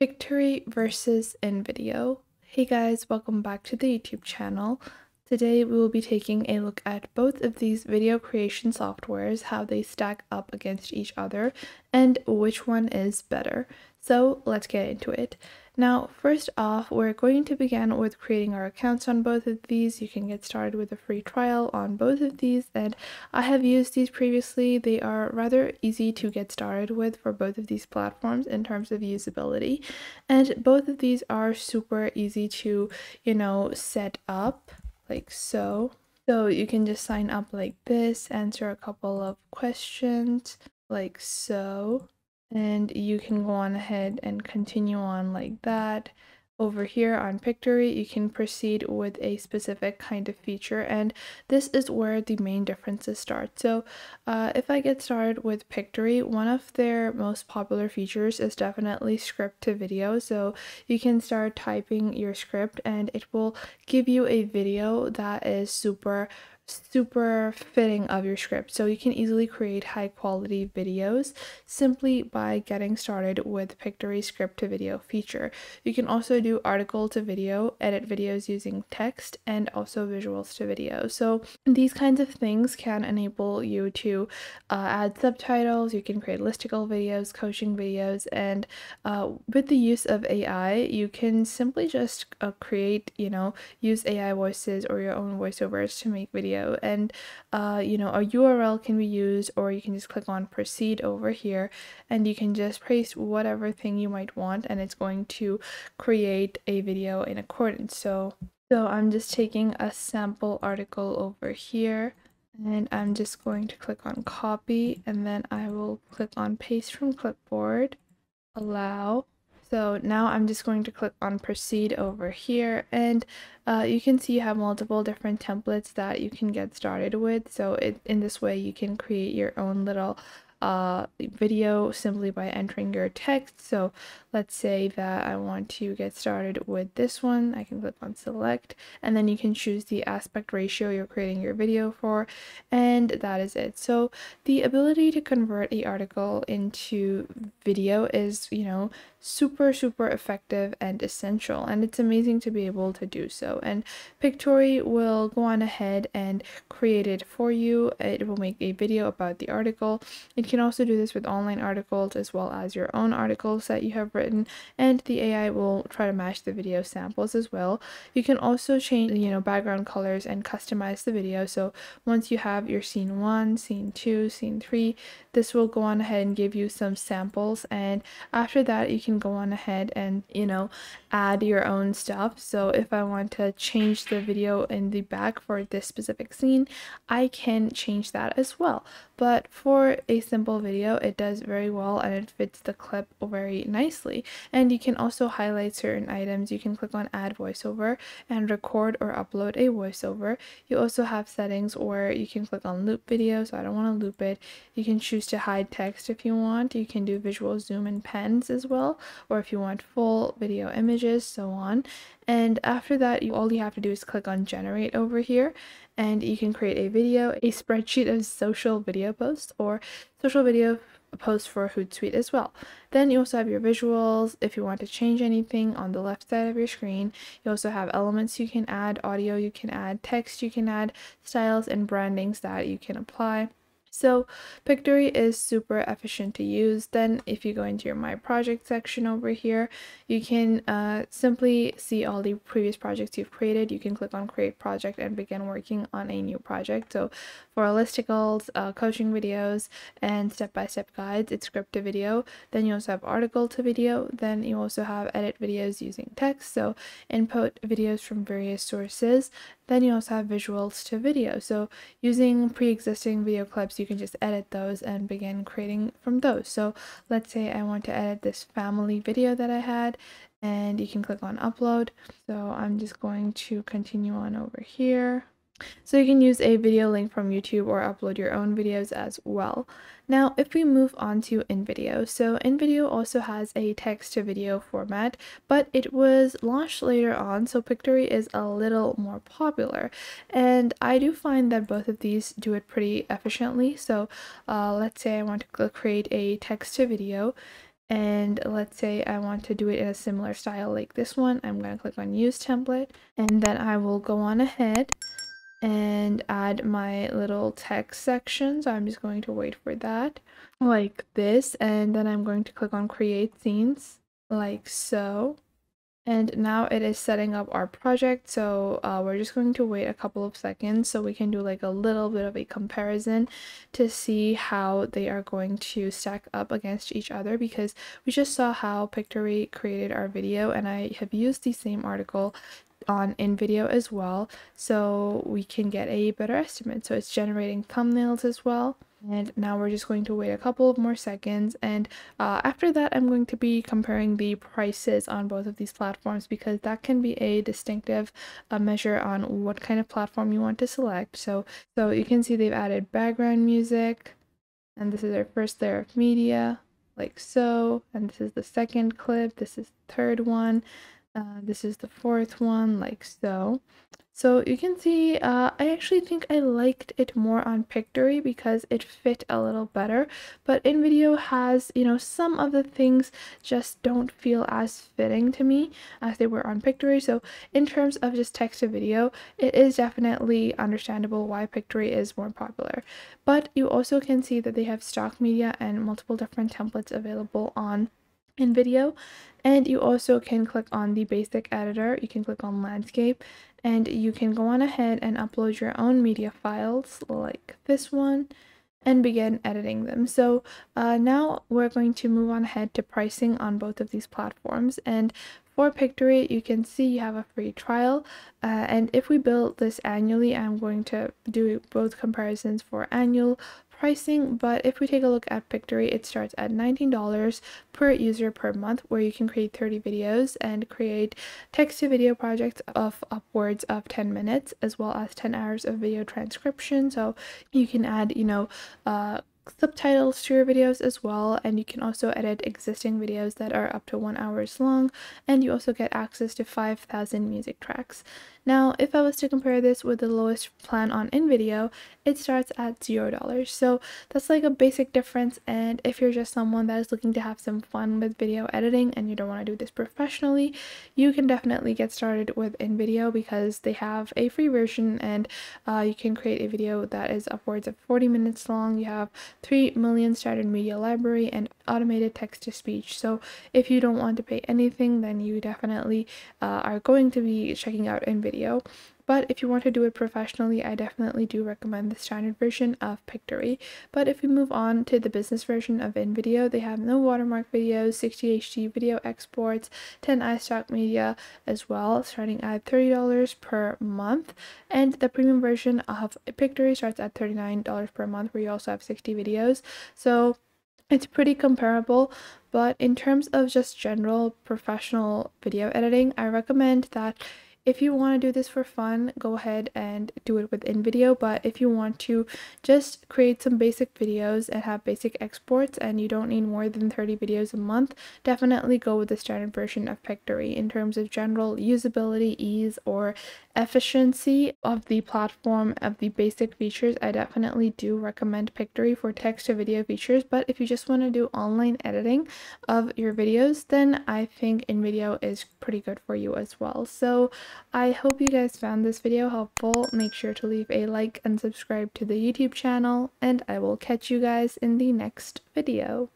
Pictory versus InVideo. Hey guys, welcome back to the YouTube channel. Today we will be taking a look at both of these video creation softwares, how they stack up against each other, and which one is better. So let's get into it. Now, first off, we're going to begin with creating our accounts on both of these. You can get started with a free trial on both of these, and I have used these previously. They are rather easy to get started with for both of these platforms in terms of usability, and both of these are super easy to, you know, set up like so. So you can just sign up like this, answer a couple of questions like so and you can go on ahead and continue on like that over here on Pictory, you can proceed with a specific kind of feature, and this is where the main differences start. So, uh, if I get started with Pictory, one of their most popular features is definitely script to video. So, you can start typing your script, and it will give you a video that is super super fitting of your script. So you can easily create high quality videos simply by getting started with Pictory script to video feature. You can also do article to video, edit videos using text, and also visuals to video. So these kinds of things can enable you to uh, add subtitles, you can create listicle videos, coaching videos, and uh, with the use of AI, you can simply just uh, create, you know, use AI voices or your own voiceovers to make videos video. And uh, you know a URL can be used or you can just click on proceed over here and you can just paste whatever thing you might want and it's going to create a video in accordance. So so I'm just taking a sample article over here and I'm just going to click on copy and then I will click on paste from clipboard allow so now I'm just going to click on proceed over here and uh, you can see you have multiple different templates that you can get started with. So it, in this way you can create your own little uh, video simply by entering your text. So let's say that I want to get started with this one. I can click on select and then you can choose the aspect ratio you're creating your video for and that is it. So the ability to convert a article into video is, you know, super super effective and essential and it's amazing to be able to do so. And Pictory will go on ahead and create it for you. It will make a video about the article. It can also do this with online articles as well as your own articles that you have written and the AI will try to match the video samples as well. You can also change you know background colors and customize the video. So once you have your scene one scene two scene three this will go on ahead and give you some samples. And after that you can can go on ahead and, you know, add your own stuff. So if I want to change the video in the back for this specific scene, I can change that as well. But for a simple video, it does very well and it fits the clip very nicely. And you can also highlight certain items. You can click on add voiceover and record or upload a voiceover. You also have settings where you can click on loop video, so I don't want to loop it. You can choose to hide text if you want. You can do visual zoom and pens as well or if you want full video images, so on. And after that, you all you have to do is click on generate over here and you can create a video, a spreadsheet of social video posts or social video post for Hootsuite as well. Then you also have your visuals if you want to change anything on the left side of your screen. You also have elements you can add, audio you can add, text you can add, styles and brandings that you can apply. So Pictory is super efficient to use. Then if you go into your My Project section over here, you can uh, simply see all the previous projects you've created. You can click on Create Project and begin working on a new project. So for listicles, uh, coaching videos, and step-by-step -step guides, it's script to video. Then you also have article to video. Then you also have edit videos using text. So input videos from various sources. Then you also have visuals to video. So using pre-existing video clips, you can just edit those and begin creating from those. So let's say I want to edit this family video that I had and you can click on upload. So I'm just going to continue on over here. So you can use a video link from YouTube or upload your own videos as well. Now, if we move on to InVideo, so InVideo also has a text to video format, but it was launched later on, so Pictory is a little more popular. And I do find that both of these do it pretty efficiently. So uh, let's say I want to create a text to video and let's say I want to do it in a similar style like this one I'm going to click on use template and then I will go on ahead and add my little text section. So I'm just going to wait for that like this and then I'm going to click on create scenes like so. And now it is setting up our project. So uh, we're just going to wait a couple of seconds so we can do like a little bit of a comparison to see how they are going to stack up against each other because we just saw how Pictory created our video and I have used the same article on InVideo as well so we can get a better estimate. So it's generating thumbnails as well. And now we're just going to wait a couple of more seconds. And uh, after that I'm going to be comparing the prices on both of these platforms because that can be a distinctive uh, measure on what kind of platform you want to select. So so you can see they've added background music and this is our first layer of media like so. And this is the second clip. This is the third one uh, this is the fourth one like so. So you can see uh, I actually think I liked it more on Pictory because it fit a little better but InVideo has you know some of the things just don't feel as fitting to me as they were on Pictory. So in terms of just text to video it is definitely understandable why Pictory is more popular. But you also can see that they have stock media and multiple different templates available on InVideo and you also can click on the basic editor. You can click on landscape. And you can go on ahead and upload your own media files like this one and begin editing them. So uh, now we're going to move on ahead to pricing on both of these platforms. And for Pictory you can see you have a free trial. Uh, and if we build this annually I'm going to do both comparisons for annual pricing, but if we take a look at Pictory, it starts at $19 per user per month, where you can create 30 videos and create text to video projects of upwards of 10 minutes, as well as 10 hours of video transcription. So you can add, you know, uh, subtitles to your videos as well and you can also edit existing videos that are up to one hours long and you also get access to 5000 music tracks. Now if i was to compare this with the lowest plan on InVideo it starts at zero dollars. So that's like a basic difference and if you're just someone that is looking to have some fun with video editing and you don't want to do this professionally you can definitely get started with InVideo because they have a free version and uh, you can create a video that is upwards of 40 minutes long. You have 3 million standard media library and automated text to speech so if you don't want to pay anything then you definitely uh, are going to be checking out InVideo but if you want to do it professionally, I definitely do recommend the standard version of Pictory. But if we move on to the business version of InVideo, they have no watermark videos, 60 HD video exports, 10 iStock media as well, starting at $30 per month. And the premium version of Pictory starts at $39 per month, where you also have 60 videos. So it's pretty comparable, but in terms of just general professional video editing, I recommend that if you want to do this for fun, go ahead and do it with video, But if you want to just create some basic videos and have basic exports and you don't need more than 30 videos a month, definitely go with the standard version of Pictory in terms of general usability, ease, or efficiency of the platform of the basic features. I definitely do recommend Pictory for text to video features. But if you just want to do online editing of your videos, then I think InVideo is pretty good for you as well. So I hope you guys found this video helpful. Make sure to leave a like and subscribe to the YouTube channel, and I will catch you guys in the next video.